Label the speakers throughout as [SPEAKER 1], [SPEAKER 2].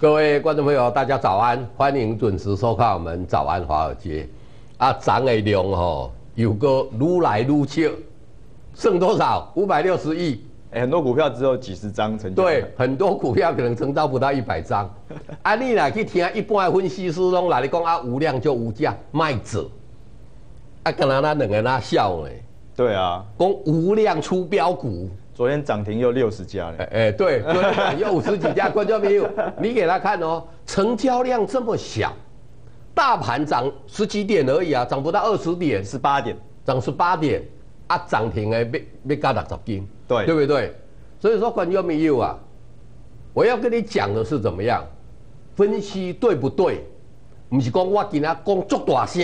[SPEAKER 1] 各位观众朋友，大家早安，欢迎准时收看我们早安华尔街。啊，涨的量吼，有个愈来愈少，剩多少？五百六十亿。
[SPEAKER 2] 哎，很多股票只有几十张成交。
[SPEAKER 1] 对，很多股票可能成交不到一百张。啊，你来去听一般的分析师拢来你讲啊，无量就无价，卖者。啊，刚才那两个那笑呢？
[SPEAKER 2] 对啊，
[SPEAKER 1] 讲无量出标股。
[SPEAKER 2] 昨天涨停又六十家了，哎
[SPEAKER 1] 哎，对，又五十几家，观众朋友，你给他看哦，成交量这么小，大盘涨十几点而已啊，涨不到二十点，
[SPEAKER 2] 十八点，
[SPEAKER 1] 涨十八点，啊，涨停哎，没没加六十斤，
[SPEAKER 2] 对，
[SPEAKER 1] 对不对？所以说观众朋友啊，我要跟你讲的是怎么样分析对不对？不是讲我今天讲足大声，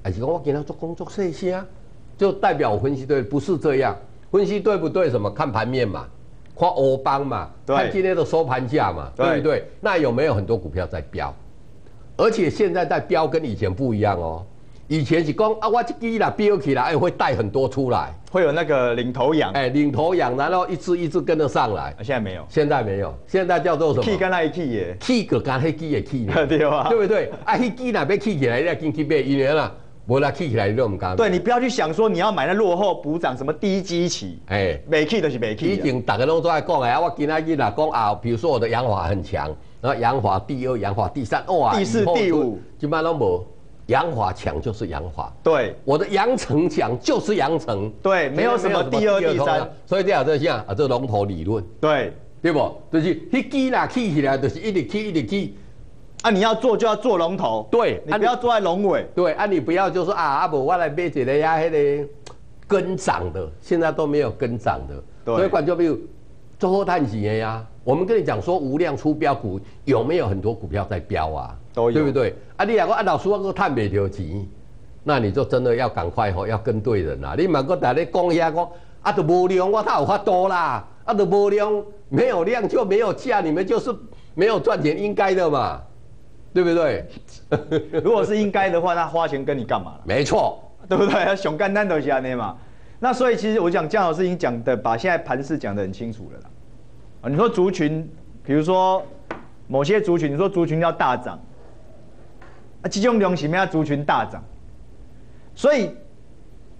[SPEAKER 1] 还是讲我今天做工作细声，就代表我分析对？不是这样。分析对不对？什么看盘面嘛，看欧邦嘛，看今天的收盘价嘛，对不对？那有没有很多股票在飙？而且现在在飙跟以前不一样哦。以前是讲啊，我这支啦飙起来，哎，会带很多出来，
[SPEAKER 2] 会有那个领头羊，
[SPEAKER 1] 哎，领头羊，然后一只一只跟得上来。
[SPEAKER 2] 现在没有，
[SPEAKER 1] 现在没有，现在叫做什么
[SPEAKER 2] ？K 跟那一 K 耶
[SPEAKER 1] ，K 个跟黑 K 也 K
[SPEAKER 2] 对吧？
[SPEAKER 1] 对不对？啊，黑 K 哪边 K 起来，你要进去买一年了。无啦起起来都唔敢。
[SPEAKER 2] 对你不要去想说你要买那落后补涨什么低基期，哎，没 K 就是没 K。
[SPEAKER 1] 已经大家拢都在讲哎，我今仔日啦讲啊，比如说我的洋华很强，然后洋华第二，洋华第三，哇，
[SPEAKER 2] 第四、第五，
[SPEAKER 1] 基本上都无。洋华强就是洋华，
[SPEAKER 2] 对，
[SPEAKER 1] 我的阳城强就是阳城，
[SPEAKER 2] 对，没有什么第二、第三。
[SPEAKER 1] 所以这样这样啊，这龙头理论，
[SPEAKER 2] 对，
[SPEAKER 1] 对不？就是一支啦起起来就是一直起一直 K。
[SPEAKER 2] 啊，你要做就要做龙头，
[SPEAKER 1] 对，
[SPEAKER 2] 你不要坐在龙尾，
[SPEAKER 1] 对，啊，你不要就说啊，阿伯我来买一个呀，迄个跟涨的，现在都没有跟涨的，所以管就没有做后探几年呀。我们跟你讲说无量出标股，有没有很多股票在标啊？
[SPEAKER 2] 都有，
[SPEAKER 1] 对不对？啊，你两个啊老师我个探没条钱，那你就真的要赶快吼，要跟对人啦。你满个在咧讲下讲，啊，都无量，我他有发多啦，啊，都无量，没有量就没有价，你们就是没有赚钱，应该的嘛。对不对？
[SPEAKER 2] 如果是应该的话，那花钱跟你干嘛了？
[SPEAKER 1] 没错，
[SPEAKER 2] 对不对？熊干单都是安尼嘛。那所以其实我讲姜老师已经讲的，把现在盘势讲的很清楚了啦。啊，你说族群，比如说某些族群，你说族群要大涨，啊，其中两什么样族群大涨？所以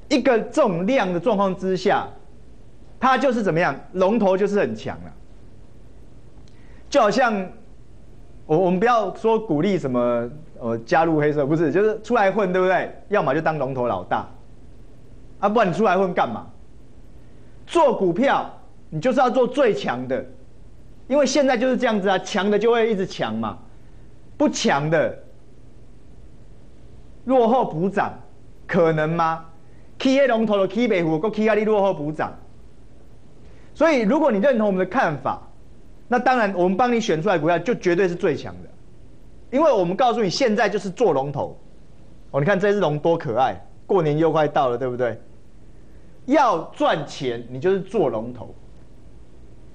[SPEAKER 2] 一个这种量的状况之下，它就是怎么样？龙头就是很强了，就好像。我我们不要说鼓励什么呃加入黑色，不是，就是出来混，对不对？要么就当龙头老大，啊，不然你出来混干嘛？做股票你就是要做最强的，因为现在就是这样子啊，强的就会一直强嘛，不强的落后补涨可能吗？K A 龙头的 K 北虎，够 K 阿力落后补涨，所以如果你认同我们的看法。那当然，我们帮你选出来股票就绝对是最强的，因为我们告诉你，现在就是做龙头。哦，你看这只龙多可爱，过年又快到了，对不对？要赚钱，你就是做龙头。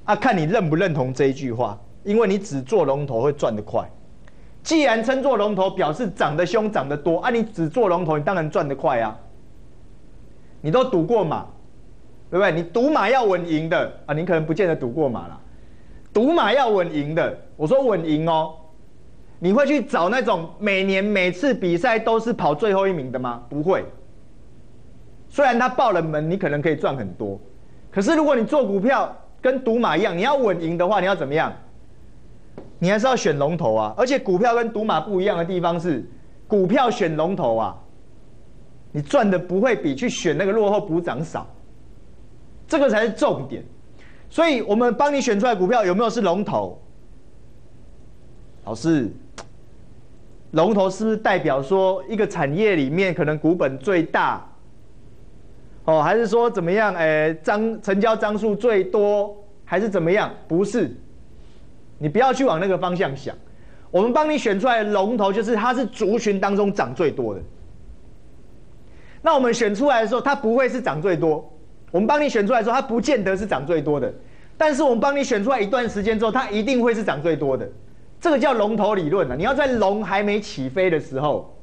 [SPEAKER 2] 啊，看你认不认同这一句话，因为你只做龙头会赚得快。既然称作龙头，表示涨得凶、涨得多啊，你只做龙头，你当然赚得快啊。你都赌过马，对不对？你赌马要稳赢的啊，你可能不见得赌过马了。赌马要稳赢的，我说稳赢哦，你会去找那种每年每次比赛都是跑最后一名的吗？不会。虽然他爆了门，你可能可以赚很多，可是如果你做股票跟赌马一样，你要稳赢的话，你要怎么样？你还是要选龙头啊！而且股票跟赌马不一样的地方是，股票选龙头啊，你赚的不会比去选那个落后补涨少，这个才是重点。所以我们帮你选出来股票有没有是龙头？老师，龙头是不是代表说一个产业里面可能股本最大？哦，还是说怎么样？诶，张成交张数最多，还是怎么样？不是，你不要去往那个方向想。我们帮你选出来龙头就是它是族群当中涨最多的。那我们选出来的时候，它不会是涨最多。我们帮你选出来的时候，它不见得是涨最多的，但是我们帮你选出来一段时间之后，它一定会是涨最多的。这个叫龙头理论啊！你要在龙还没起飞的时候，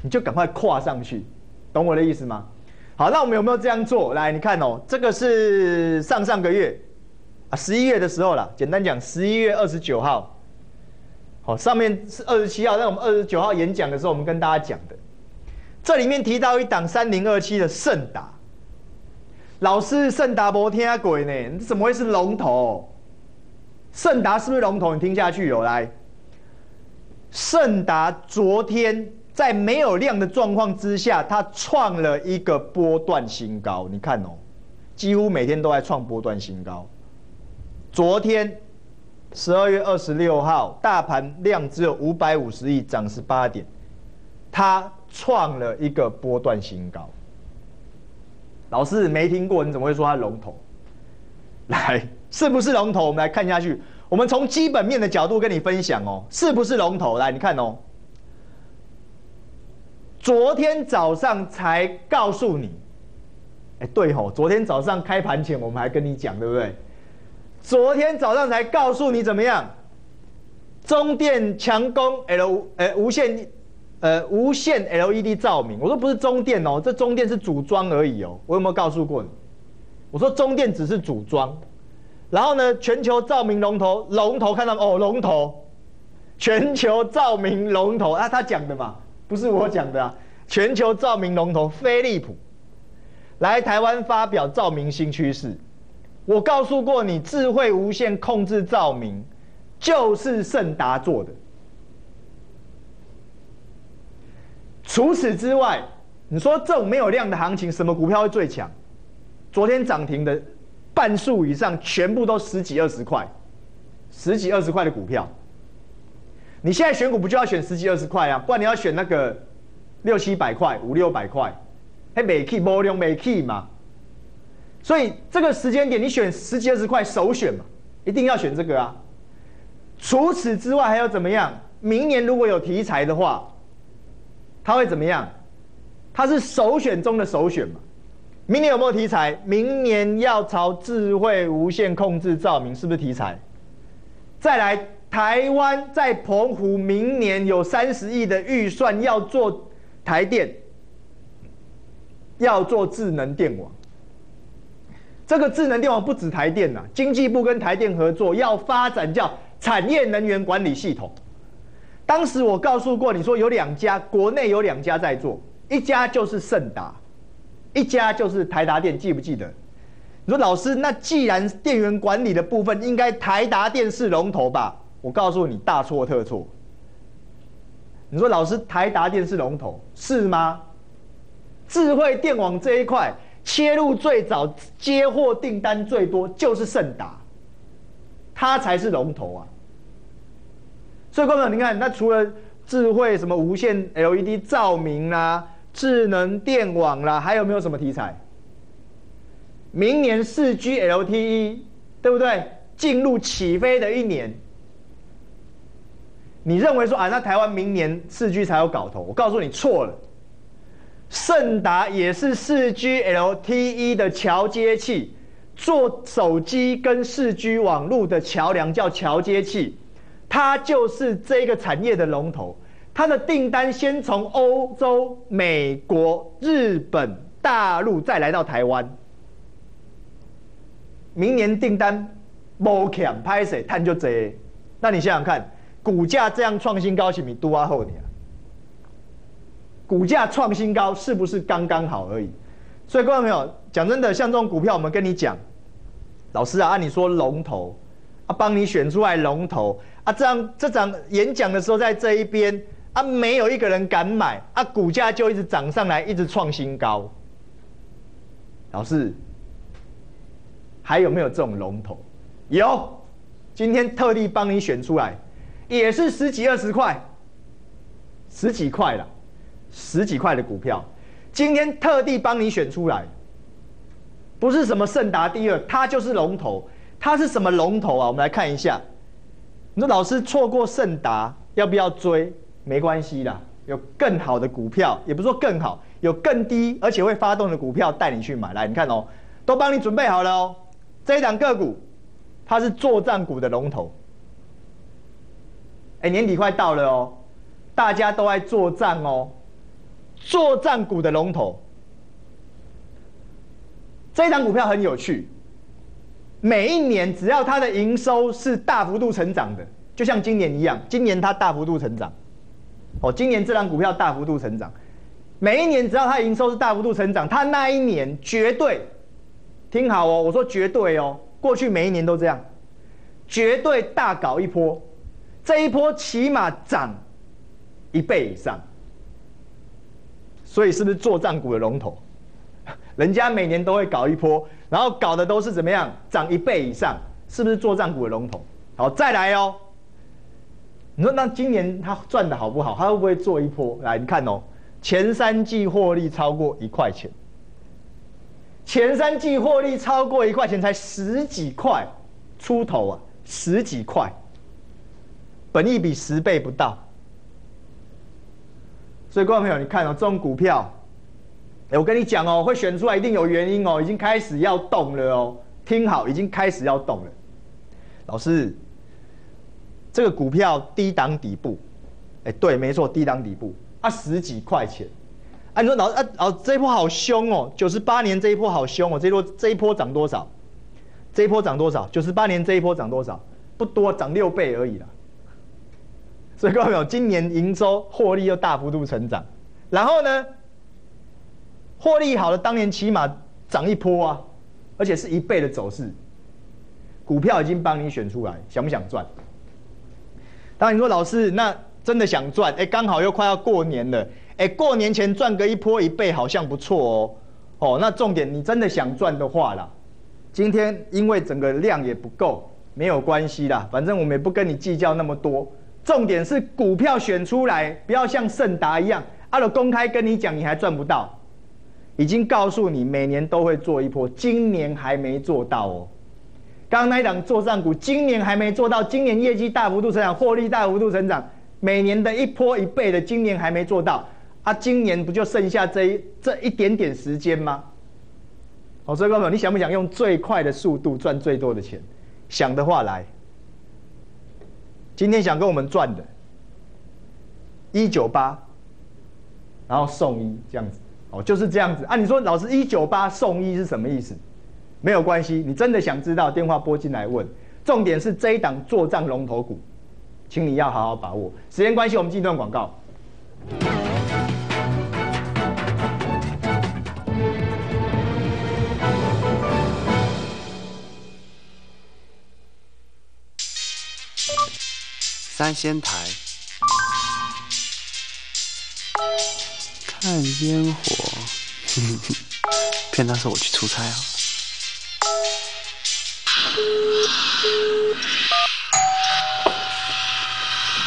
[SPEAKER 2] 你就赶快跨上去，懂我的意思吗？好，那我们有没有这样做？来，你看哦，这个是上上个月啊，十一月的时候啦。简单讲，十一月二十九号，好，上面是二十七号，在我们二十九号演讲的时候，我们跟大家讲的，这里面提到一档三零二七的盛达，老师盛达没听鬼呢，你怎么会是龙头？盛达是不是龙头？你听下去有来，盛达昨天在没有量的状况之下，它创了一个波段新高，你看哦，几乎每天都在创波段新高，昨天。十二月二十六号，大盘量只有五百五十亿，涨十八点，它创了一个波段新高。老师没听过，你怎么会说它龙头？来，是不是龙头？我们来看下去。我们从基本面的角度跟你分享哦，是不是龙头？来，你看哦，昨天早上才告诉你，哎，对吼，昨天早上开盘前我们还跟你讲，对不对？昨天早上才告诉你怎么样？中电强攻 L 呃无线呃无线 LED 照明，我说不是中电哦，这中电是组装而已哦。我有没有告诉过你？我说中电只是组装，然后呢，全球照明龙头龙头看到哦龙头，全球照明龙头啊，他讲的嘛，不是我讲的啊。全球照明龙头飞利浦来台湾发表照明新趋势。我告诉过你，智慧无线控制照明就是盛达做的。除此之外，你说这种没有量的行情，什么股票会最强？昨天涨停的半数以上，全部都十几二十块，十几二十块的股票。你现在选股不就要选十几二十块啊？不然你要选那个六七百块、五六百块，还没 key 波量没 key 嘛？所以这个时间点，你选十几二十块首选嘛，一定要选这个啊。除此之外还要怎么样？明年如果有题材的话，它会怎么样？它是首选中的首选嘛。明年有没有题材？明年要朝智慧无线控制照明，是不是题材？再来，台湾在澎湖明年有三十亿的预算要做台电，要做智能电网。这个智能电网不止台电呐，经济部跟台电合作要发展叫产业能源管理系统。当时我告诉过你说有两家，国内有两家在做，一家就是盛达，一家就是台达电，记不记得？你说老师，那既然电源管理的部分应该台达电是龙头吧？我告诉你，大错特错。你说老师，台达电是龙头是吗？智慧电网这一块。切入最早、接货订单最多就是盛达，它才是龙头啊！所以，各位，你看，那除了智慧什么无线 LED 照明啦、智能电网啦，还有没有什么题材？明年四 G LTE，对不对？进入起飞的一年，你认为说啊，那台湾明年四 G 才有搞头？我告诉你，错了。盛达也是四 G LTE 的桥接器，做手机跟四 G 网络的桥梁叫桥接器，它就是这个产业的龙头。它的订单先从欧洲、美国、日本、大陆，再来到台湾。明年订单无强拍谁探就这，那你想想看，股价这样创新高，是米多啊后年？股价创新高是不是刚刚好而已？所以各位朋友，讲真的，像这种股票，我们跟你讲，老师啊，按你说龙头啊，帮你选出来龙头啊，这样这场演讲的时候在这一边啊，没有一个人敢买啊，股价就一直涨上来，一直创新高。老师，还有没有这种龙头？有，今天特地帮你选出来，也是十几二十块，十几块了。十几块的股票，今天特地帮你选出来，不是什么盛达第二，它就是龙头。它是什么龙头啊？我们来看一下。你说老师错过盛达要不要追？没关系啦，有更好的股票，也不是说更好，有更低而且会发动的股票带你去买。来，你看哦，都帮你准备好了哦。这一档个股，它是作战股的龙头。哎，年底快到了哦，大家都在作战哦。作战股的龙头，这一档股票很有趣。每一年只要它的营收是大幅度成长的，就像今年一样，今年它大幅度成长，哦，今年这张股票大幅度成长，每一年只要它营收是大幅度成长，它那一年绝对，听好哦，我说绝对哦，过去每一年都这样，绝对大搞一波，这一波起码涨一倍以上，所以是不是做账股的龙头？人家每年都会搞一波，然后搞的都是怎么样，涨一倍以上，是不是做账股的龙头？好，再来哦。你说那今年他赚的好不好？他会不会做一波？来，你看哦，前三季获利超过一块钱，前三季获利超过一块钱，才十几块出头啊，十几块，本益比十倍不到。所以，观众朋友，你看哦，这种股票，我跟你讲哦，会选出来一定有原因哦，已经开始要动了哦，听好，已经开始要动了，老师。这个股票低档底部，哎，对，没错，低档底部啊，十几块钱。啊，你说老啊哦，这一波好凶哦，九十八年这一波好凶哦，这一波这一波涨多少？这一波涨多少？九十八年这一波涨多少？不多，涨六倍而已啦。所以各位朋友，今年营收获利又大幅度成长，然后呢，获利好的当年起码涨一波啊，而且是一倍的走势。股票已经帮你选出来，想不想赚？当你说老师，那真的想赚，哎，刚好又快要过年了，哎，过年前赚个一波一倍好像不错哦，哦，那重点你真的想赚的话啦，今天因为整个量也不够，没有关系啦，反正我们也不跟你计较那么多，重点是股票选出来，不要像盛达一样，阿罗公开跟你讲你还赚不到，已经告诉你每年都会做一波，今年还没做到哦。刚刚那一档做账股，今年还没做到，今年业绩大幅度成长，获利大幅度成长，每年的一波一倍的，今年还没做到，啊，今年不就剩下这一这一点点时间吗？好，所以各位，你想不想用最快的速度赚最多的钱？想的话来，今天想跟我们赚的，一九八，然后送一这样子，哦，就是这样子啊。你说老师一九八送一是什么意思？没有关系，你真的想知道，电话拨进来问。重点是这一档做账龙头股，请你要好好把握。时间关系，我们进一段广告。
[SPEAKER 3] 三仙台，看烟火，骗他说我去出差啊。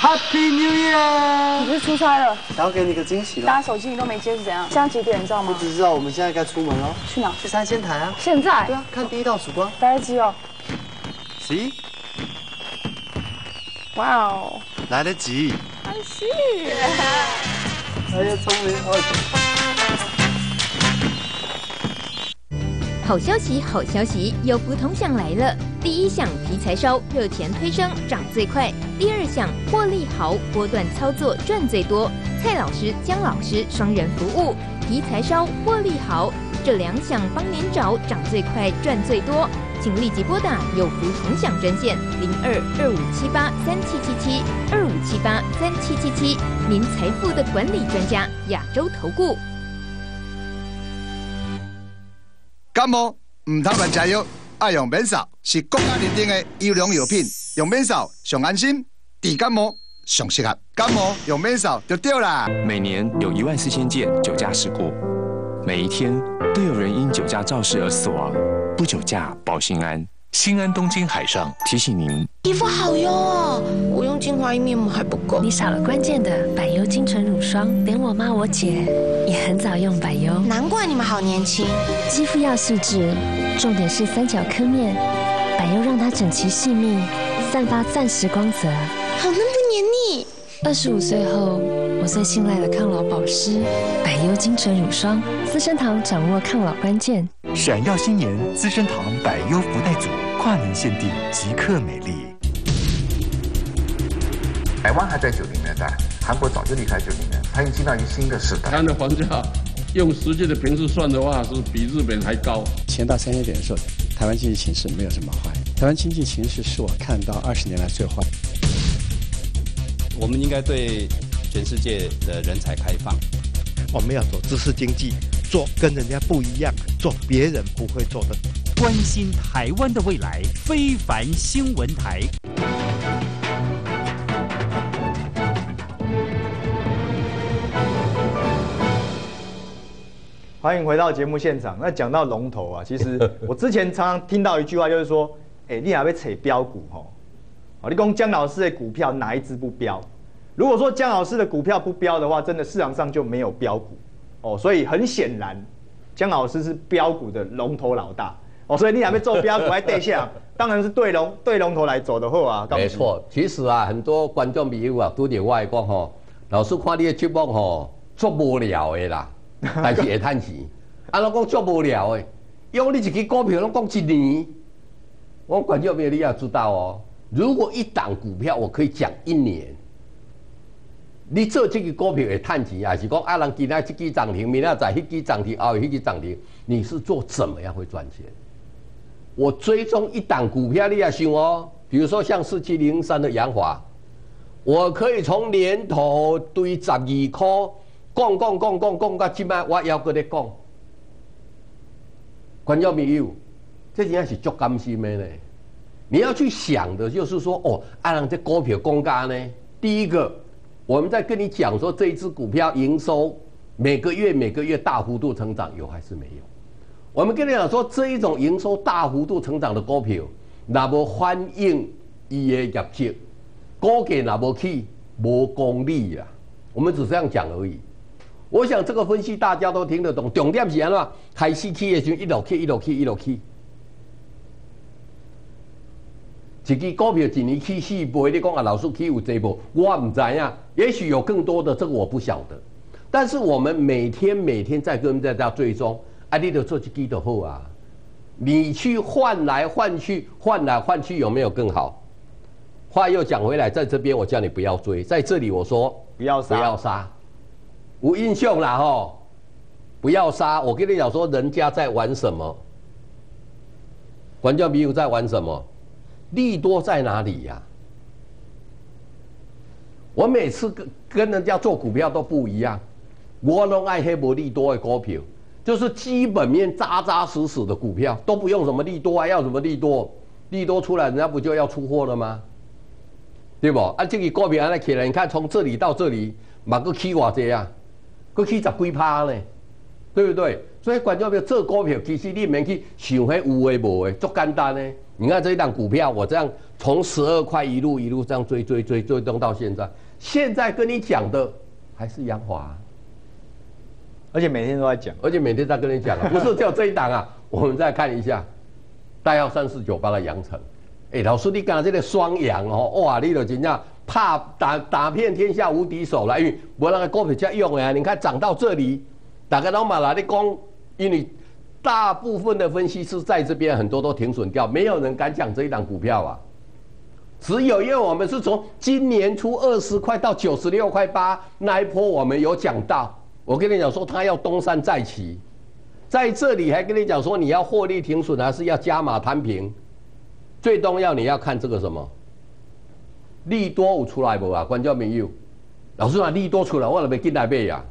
[SPEAKER 3] Happy New Year！
[SPEAKER 4] 你是出差了？
[SPEAKER 3] 想要给你个惊喜
[SPEAKER 4] 大家手机你都没接是怎样？现在几点你知道吗？
[SPEAKER 3] 我只知道我们现在该出门了。
[SPEAKER 4] 去哪？
[SPEAKER 3] 去三仙台啊！
[SPEAKER 4] 现在？
[SPEAKER 3] 对啊，看第一道曙光。
[SPEAKER 4] 来得及哦。
[SPEAKER 3] 十一。
[SPEAKER 4] 哇哦！
[SPEAKER 3] 来得及。
[SPEAKER 4] 开心。
[SPEAKER 3] 哎呀，聪明！
[SPEAKER 5] 好消息，好消息，有福同享来了！第一项题材烧，热钱推升，涨最快；第二项获利好，波段操作赚最多。蔡老师、姜老师双人服务，题材烧、获利好，这两项帮您找涨最快、赚最多。请立即拨打有福同享专线零二二五七八三七七七二五七八三七七七，您财富的管理专家，亚洲投顾。
[SPEAKER 6] 感冒唔通乱食药，爱用免扫，是国家认定的优良药品，用免扫上安心，治感冒上适合。感冒用免扫就对啦。
[SPEAKER 7] 每年有一万四千件酒驾事故，每一天都有人因酒驾肇事而死亡。不酒驾保心安，心安东京海上提醒您：
[SPEAKER 8] 皮肤好用哦，我用精华液面膜还不够。
[SPEAKER 9] 你少了关键的百优精纯乳霜，连我妈我姐也很早用百优。
[SPEAKER 8] 难怪你们好年轻，
[SPEAKER 9] 肌肤要细致，重点是三角刻面，百优让它整齐细密，散发暂时光泽，
[SPEAKER 8] 好嫩不黏腻。
[SPEAKER 9] 二十五岁后，我最信赖的抗老保湿百优精纯乳霜，资生堂掌握抗老关键。
[SPEAKER 10] 闪耀新年，资生堂百优福袋组，跨年限定，即刻美丽。
[SPEAKER 11] 台湾还在九零年代，韩国早就离开九零年，它已经进到一个新的时代。
[SPEAKER 12] 台湾的房价用实际的平时算的话，是比日本还高。
[SPEAKER 13] 前到三千点的时候，台湾经济形势没有什么坏。台湾经济形势是我看到二十年来最坏。我们应该对全世界的人才开放。
[SPEAKER 14] 我们要走知识经济，做跟人家不一样，做别人不会做的。
[SPEAKER 15] 关心台湾的未来，非凡新闻台。
[SPEAKER 2] 欢迎回到节目现场。那讲到龙头啊，其实我之前常常听到一句话，就是说，哎，你还会扯标股吼？哦，你讲江老师的股票哪一只不标？如果说姜老师的股票不标的话，真的市场上就没有标股哦。所以很显然，姜老师是标股的龙头老大哦。所以你还没做标股还对象，当然是对龙对龙头来走的货啊。
[SPEAKER 1] 没错，其实啊，很多观众朋友啊，都点外讲吼，老师看你的节目吼，做无聊的啦。但是会赚钱，啊，老讲做无聊的，用你一支股票拢讲一年，我观众朋友你要知道哦，如果一档股票我可以讲一年，你做这个股票会赚钱，还是讲啊人今仔这支涨停，明仔载迄支涨停，后迄支涨停，你是做怎么样会赚钱？我追踪一档股票，你也想哦，比如说像四七零三的洋华，我可以从年头堆十二块。讲讲讲讲讲到即摆，我要搁咧讲，观众朋友，这真正是足甘心的呢。你要去想的就是说，哦，按人这股票公价呢，第一个，我们在跟你讲说，这一只股票营收每个月每个月大幅度成长，有还是没有？我们跟你讲说，这一种营收大幅度成长的股票，那么反映伊的业绩，股价那无去，无功力啦。我们只是这样讲而已。我想这个分析大家都听得懂，重点是安怎？开始去的时候一路去，一路去，一路去。一支股票一年起四倍，你讲啊，老师起有这波，我唔知呀。也许有更多的，这个我不晓得。但是我们每天每天在跟在家追踪，啊，你得做一支就好啊。你去换来换去，换来换去有没有更好？话又讲回来，在这边我叫你不要追，在这里我说
[SPEAKER 2] 不要杀，
[SPEAKER 1] 不要杀。无英雄啦吼，不要杀！我跟你讲说，人家在玩什么？管教迷友在玩什么？利多在哪里呀？我每次跟跟人家做股票都不一样，我拢爱黑博利多的股票，就是基本面扎扎实实的股票，都不用什么利多啊，要什么利多？利多出来，人家不就要出货了吗？对不？啊，这个股票来起来，你看从这里到这里，马个起偌济啊？过去十几趴呢，对不对？所以管叫票做股票，其实你免去想迄有诶无诶，足简单呢。你看这一档股票，我这样从十二块一路一路这样追追追追动到现在，现在跟你讲的还是杨华，
[SPEAKER 2] 而且每天都在讲，
[SPEAKER 1] 而且每天在跟你讲，不是只有这一档啊。我们再看一下，大幺三四九八的阳城，哎，老师你讲这个双阳哦，哇，你都真正。怕打打遍天下无敌手了，因为我那个股票在用啊。你看涨到这里，打个老马来你讲，因为大部分的分析师在这边很多都停损掉，没有人敢讲这一档股票啊。只有因为我们是从今年初二十块到九十六块八那一波，我们有讲到。我跟你讲说，他要东山再起，在这里还跟你讲说，你要获利停损还是要加码摊平？最重要你要看这个什么？利多有出来无啊？观众朋友，老师话利多出来，我来要进来买呀。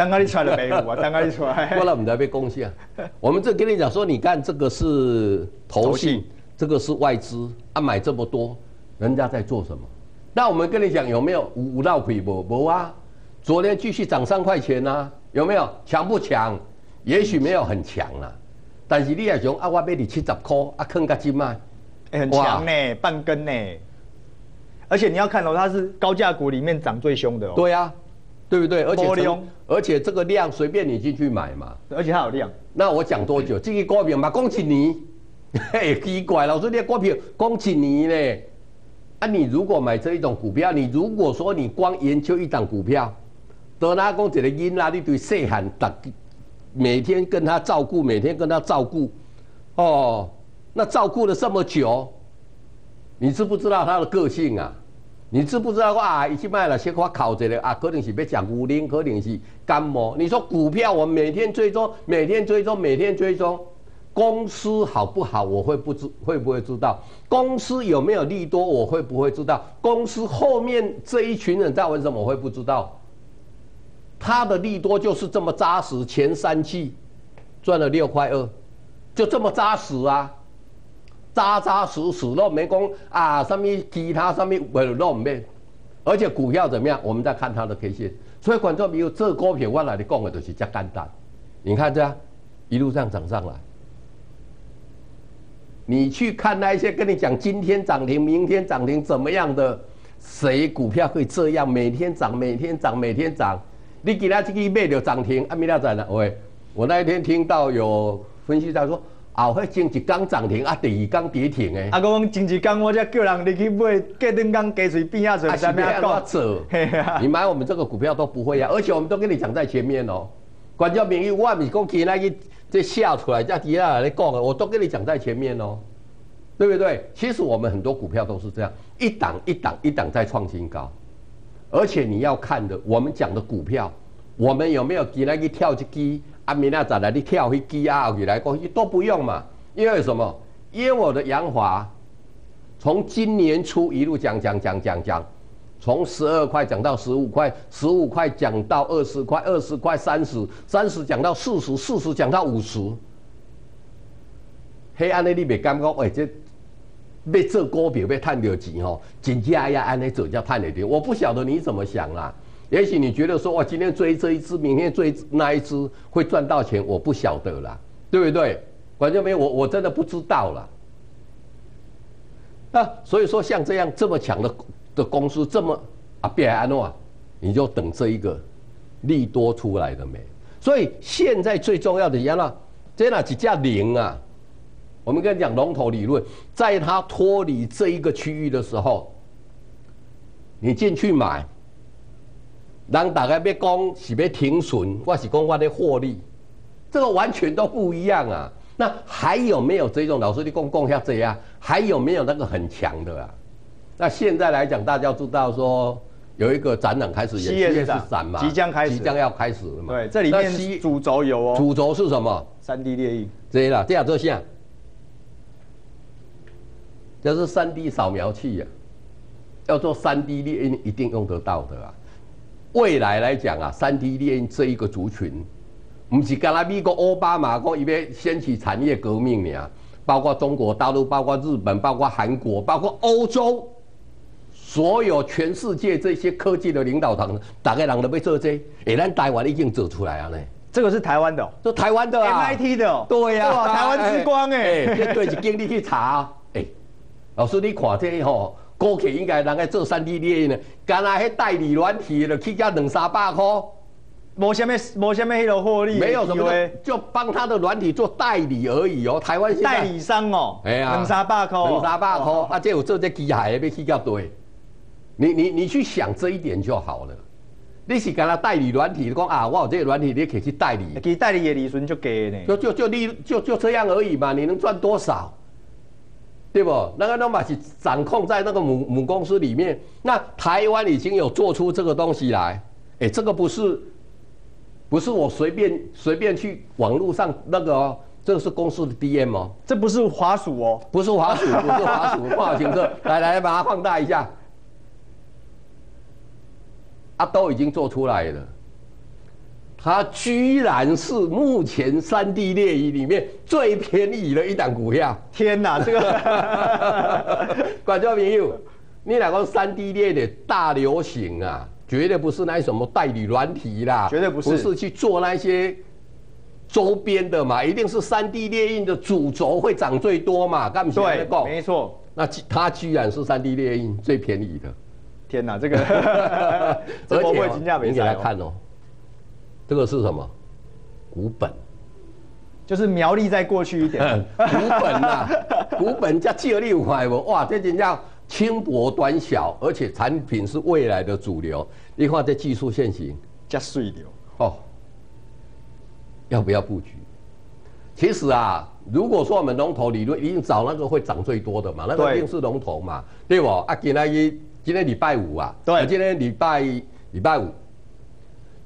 [SPEAKER 2] 等下你出来没有啊？等下你出来，
[SPEAKER 1] 我来唔在被贡献。我们这跟你讲说，你看这个是投信，这个是外资啊，买这么多，人家在做什么？那我们跟你讲有没有五五道亏无？无啊！昨天继续涨三块钱呐，有没有强不强？也许没有很强啊，但是你也想啊，我买你七十块啊，坑个金麦。
[SPEAKER 2] 很强呢，半根呢，而且你要看到它是高价股里面涨最凶的哦。
[SPEAKER 1] 对呀，对不对？而且而且这个量随便你进去买嘛，
[SPEAKER 2] 而且它有量。
[SPEAKER 1] 那我讲多久？这个股票嘛，恭喜你，嘿，奇怪，老师你股票恭喜你呢？啊，你如果买这一种股票，你如果说你光研究一档股票，得那讲一个因啦，你对细汉打，每天跟他照顾，每天跟他照顾，哦。那照顾了这么久，你知不知道他的个性啊？你知不知道啊？已经卖了，先给我考着了啊！可能是被讲五零，可能是感冒。你说股票，我每天追踪，每天追踪，每天追踪，公司好不好，我会不知会不会知道？公司有没有利多，我会不会知道？公司后面这一群人在玩什么，我会不知道？他的利多就是这么扎实，前三季赚了六块二，就这么扎实啊，扎扎实实都没讲啊，什么其他什么为了都没，而且股票怎么样？我们再看它的 K 线，所以观众朋友，这股票我来你讲的就是这简单，你看这样一路上涨上来。你去看那一些跟你讲今天涨停、明天涨停怎么样的，谁股票会这样每天涨、每天涨、每天涨？你给他这个买就涨停，啊，明天在哪？喂，我那一天听到有分析家说，啊，会经济刚涨停啊，第二刚跌停诶。
[SPEAKER 2] 啊，讲前一刚我才叫人入去买，隔顿刚加水变啊，水
[SPEAKER 1] 在边讲走。你买我们这个股票都不会啊，而且我们都跟你讲在前面哦。管教名誉，我咪讲其他一这下出来，再底下来讲的，我都跟你讲在前面哦，对不对？其实我们很多股票都是这样，一档一档一档在创新高。而且你要看的，我们讲的股票，我们有没有给那个跳一机？啊，明仔再来你跳一机啊，回来过去都不用嘛。因为什么？因为我的杨华从今年初一路讲讲讲讲讲，从十二块讲到十五块，十五块讲到二十块，二十块三十，三十讲到四十，四十讲到五十。黑暗的你别感觉，哎这。被这股票被探掉钱吼，紧接着按那走叫探了钱。我不晓得你怎么想啦，也许你觉得说，哇，今天追这一只，明天追那一只会赚到钱，我不晓得啦，对不对？完全没有，我我真的不知道啦。那所以说，像这样这么强的的公司，这么啊，别安诺，你就等这一个利多出来的没？所以现在最重要的，一样了，这哪几家零啊？我们跟你讲龙头理论，在它脱离这一个区域的时候，你进去买，让大家别讲是别停损，或是讲我的获利，这个完全都不一样啊。那还有没有这种老师你供供下这样？还有没有那个很强的啊？那现在来讲，大家知道说有一个展览开始，
[SPEAKER 2] 七月
[SPEAKER 1] 展嘛，
[SPEAKER 2] 即将开始，
[SPEAKER 1] 即将要开始了嘛。
[SPEAKER 2] 对，这里面主轴有哦，
[SPEAKER 1] 主轴是什么？
[SPEAKER 2] 三 D 列印，
[SPEAKER 1] 这啦，这样这项。就是三 D 扫描器呀，要做三 D 列印一定用得到的啊。未来来讲啊，三 D 列印这一个族群，不是刚才美国奥巴马讲伊要掀起产业革命呢，包括中国大陆、包括日本、包括韩国、包括欧洲，所有全世界这些科技的领导层，大概人都被做这，哎，咱台湾已经做出来啊呢。
[SPEAKER 2] 这个是台湾的，
[SPEAKER 1] 这台湾的啊
[SPEAKER 2] ，MIT 的，
[SPEAKER 1] 对呀，
[SPEAKER 2] 台湾之光哎，
[SPEAKER 1] 这对是经理去查。老师，你看这吼，高企应该人家做三 D 列印的，干那迄代理软体的，起价两三百块，
[SPEAKER 2] 无什么无什么迄个获利，
[SPEAKER 1] 没有什么，就帮他的软体做代理而已哦。台湾
[SPEAKER 2] 代理商哦，
[SPEAKER 1] 哎呀，
[SPEAKER 2] 两三百块，
[SPEAKER 1] 两三百块，啊，这有做这机械的要起价多，你你你去想这一点就好了。你是干那代理软体，讲啊，我有这个软体，你可以去代理，
[SPEAKER 2] 其实代理的利润就低呢，
[SPEAKER 1] 就就就利就就这样而已嘛，你能赚多少？对不？那个东西是掌控在那个母母公司里面。那台湾已经有做出这个东西来，哎，这个不是，不是我随便随便去网络上那个哦，这个是公司的 DM 哦，
[SPEAKER 2] 这不是滑鼠哦，
[SPEAKER 1] 不是滑鼠，不是滑鼠，不好听这。来来，把它放大一下，啊，都已经做出来了。它居然是目前三 D 列印里面最便宜的一档股票！
[SPEAKER 2] 天哪，这个
[SPEAKER 1] 观众朋友，你两个三 D 列的大流行啊，绝对不是那什么代理软体啦，
[SPEAKER 2] 绝对不是，
[SPEAKER 1] 不是去做那些周边的嘛，一定是三 D 列印的主轴会涨最多嘛，干不
[SPEAKER 2] 对，没错。
[SPEAKER 1] 那它居然是三 D 列印最便宜的！
[SPEAKER 2] 天哪，这个
[SPEAKER 1] 而且你来看哦。这个是什么？股本，
[SPEAKER 2] 就是苗栗再过去一点。
[SPEAKER 1] 股本呐，股本加借力块不？哇，这真叫轻薄短小，而且产品是未来的主流。你看这技术现行
[SPEAKER 2] 加碎流
[SPEAKER 1] 哦，要不要布局？其实啊，如果说我们龙头理论，一定找那个会涨最多的嘛，那个一定是龙头嘛，对不？啊，今天一今天礼拜五啊，
[SPEAKER 2] 对，
[SPEAKER 1] 今天礼拜礼拜五。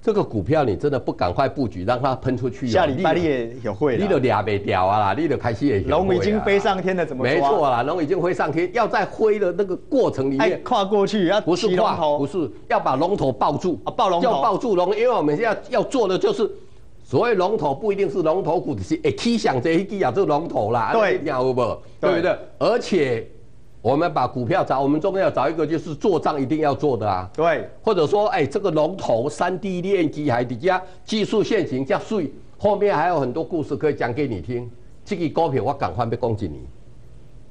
[SPEAKER 1] 这个股票你真的不赶快布局，让它喷出去哦，
[SPEAKER 2] 下礼拜
[SPEAKER 1] 你
[SPEAKER 2] 也有会了
[SPEAKER 1] 你都俩没掉啊啦，你都开始也
[SPEAKER 2] 龙已经飞上天了，怎么抓
[SPEAKER 1] 没错啦，龙已经飞上天，要在飞的那个过程里
[SPEAKER 2] 哎
[SPEAKER 1] 面，
[SPEAKER 2] 跨过去要
[SPEAKER 1] 不是跨，不是要把龙头抱住
[SPEAKER 2] 啊抱龙头
[SPEAKER 1] 要抱住龙，因为我们现在要做的就是。所谓龙头不一定是龙头股，是哎，起想这一支啊，这龙头啦，
[SPEAKER 2] 对
[SPEAKER 1] 你有不？对不对？而且我们把股票找，我们中间要找一个就是做账一定要做的啊。
[SPEAKER 2] 对，
[SPEAKER 1] 或者说，哎，这个龙头三 D 链机还底下技术线型加税，后面还有很多故事可以讲给你听。这个股票我赶快要恭喜你，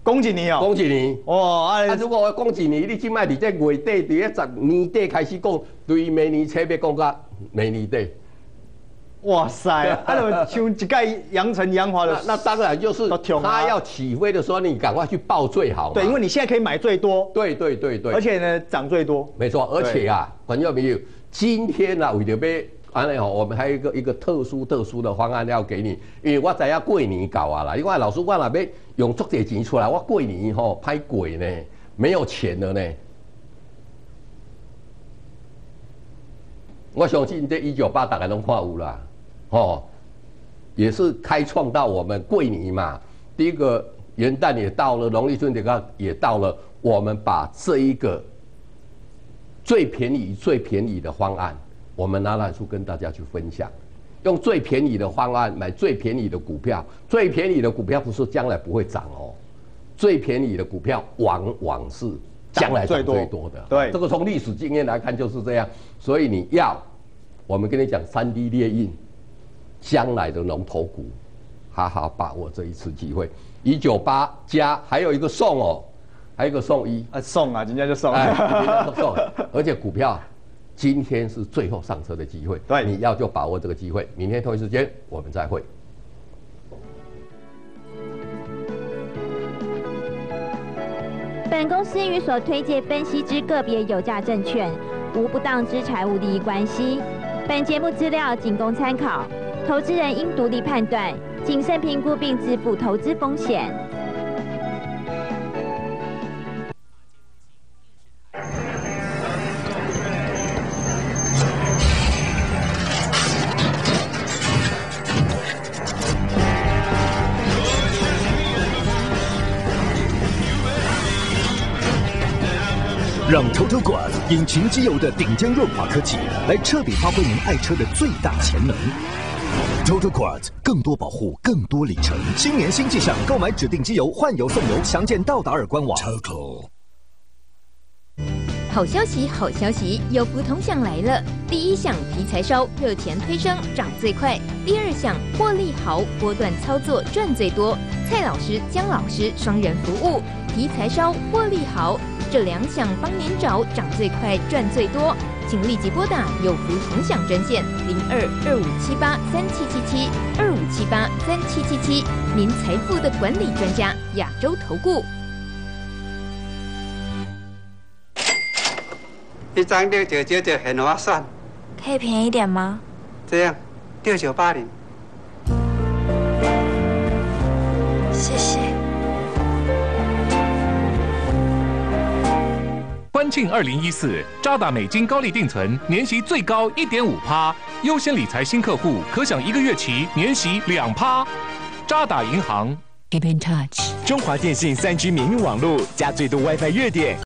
[SPEAKER 2] 恭喜你哦，
[SPEAKER 1] 恭喜你。
[SPEAKER 2] 哦，
[SPEAKER 1] 啊，
[SPEAKER 2] 啊，
[SPEAKER 1] 如果我讲一年，你即摆伫这月底，伫咧十年底开始讲，对明年车要讲到明年底。
[SPEAKER 2] 哇塞，啊，就像一盖阳城阳华的
[SPEAKER 1] 那，那当然就是
[SPEAKER 2] 都穷啊。
[SPEAKER 1] 它要起飞的时候，你赶快去报最好。
[SPEAKER 2] 对，因为你现在可以买最多，
[SPEAKER 1] 对对对对，
[SPEAKER 2] 而且呢涨最多，
[SPEAKER 1] 没错，而且啊，观众朋友，今天呢、啊，为了要安尼吼，我们还有一个一个特殊特殊的方案要给你，因为我知要过年搞啊啦，因为老师我若要用足这钱出来，我过年吼拍鬼呢，没有钱了呢。我相信这一九八大概拢看有啦，哦，也是开创到我们桂林嘛。第一个元旦也到了，农历春节刚也到了，我们把这一个最便宜、最便宜的方案，我们拿来出跟大家去分享。用最便宜的方案买最便宜的股票，最便宜的股票不是将来不会涨哦，最便宜的股票往往是将来涨最多的。
[SPEAKER 2] 对，
[SPEAKER 1] 这个从历史经验来看就是这样。所以你要，我们跟你讲三 D 列印，将来的龙头股，好好把握这一次机会。一九八加还有一个送哦，还有一个送一
[SPEAKER 2] 啊送啊，人家就送，
[SPEAKER 1] 哎，今天就送，而且股票今天是最后上车的机会，
[SPEAKER 2] 对，
[SPEAKER 1] 你要就把握这个机会。明天同一时间我们再会。
[SPEAKER 16] 本公司与所推介分析之个别有价证券无不当之财务利益关系。本节目资料仅供参考，投资人应独立判断、谨慎评估并自负投资风险。
[SPEAKER 17] 让 Total Grass 引擎机油的顶尖润滑科技，来彻底发挥您爱车的最大潜能。Total Grass 更多保护，更多里程。新年新气象，购买指定机油换油送油，详见道达尔官网。Total。
[SPEAKER 5] 好消息，好消息，有福同享来了！第一项题材烧，热钱推升，涨最快；第二项获利好，波段操作赚最多。蔡老师、姜老师双人服务，题材烧，获利好，这两项帮您找涨最快、赚最多。请立即拨打有福同享专线零二二五七八三七七七二五七八三七七七，您财富的管理专家，亚洲投顾。
[SPEAKER 18] 一张六九九九很划算，
[SPEAKER 19] 可以便宜一点吗？
[SPEAKER 18] 这样六九八零，
[SPEAKER 7] 欢庆二零一四，渣打美金高利定存年息最高一点五趴，优先理财新客户可享一个月期年息两趴。渣打银行
[SPEAKER 9] Keep in touch。
[SPEAKER 20] 中华电信三 G 免运网络加最多 WiFi 热点。